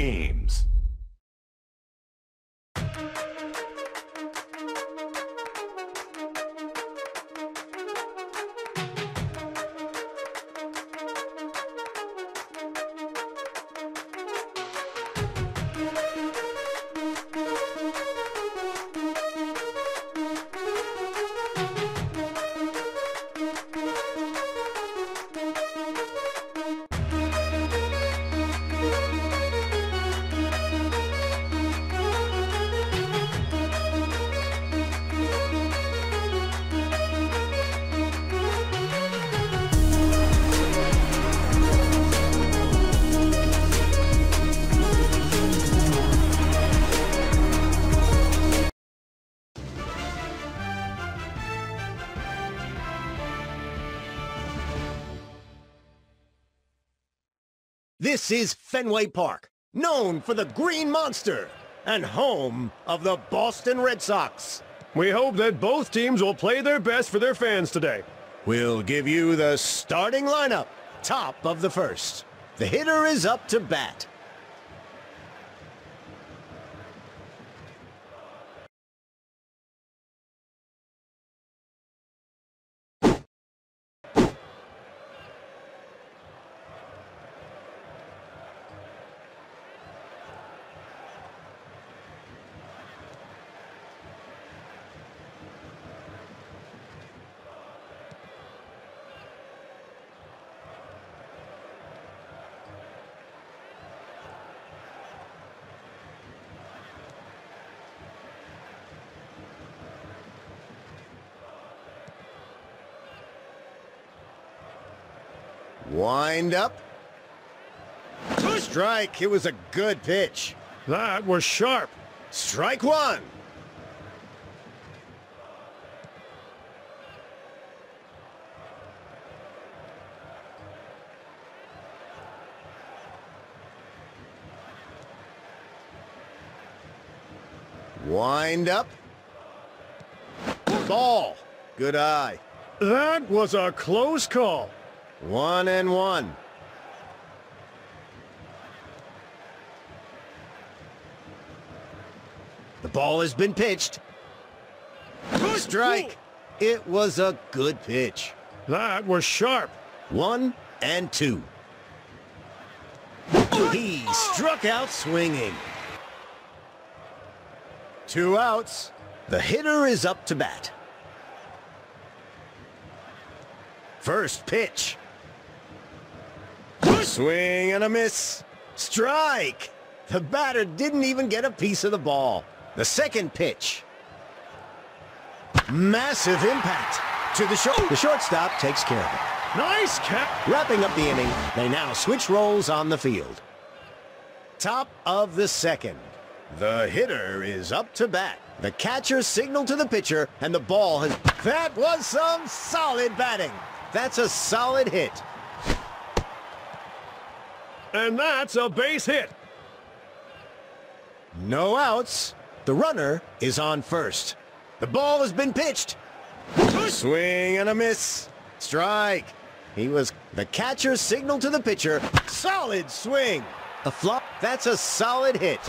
Games. This is Fenway Park, known for the Green Monster and home of the Boston Red Sox. We hope that both teams will play their best for their fans today. We'll give you the starting lineup, top of the first. The hitter is up to bat. Wind up. Strike. It was a good pitch. That was sharp. Strike one. Wind up. Ball. Good eye. That was a close call. One and one. The ball has been pitched. Strike. It was a good pitch. That was sharp. One and two. He struck out swinging. Two outs. The hitter is up to bat. First pitch. Swing and a miss. Strike. The batter didn't even get a piece of the ball. The second pitch. Massive impact. To the short. The shortstop takes care of it. Nice catch. Wrapping up the inning, they now switch roles on the field. Top of the second. The hitter is up to bat. The catcher signaled to the pitcher, and the ball has... That was some solid batting. That's a solid hit. And that's a base hit. No outs. The runner is on first. The ball has been pitched. Swing and a miss. Strike. He was... The catcher signaled to the pitcher. Solid swing. A flop. That's a solid hit.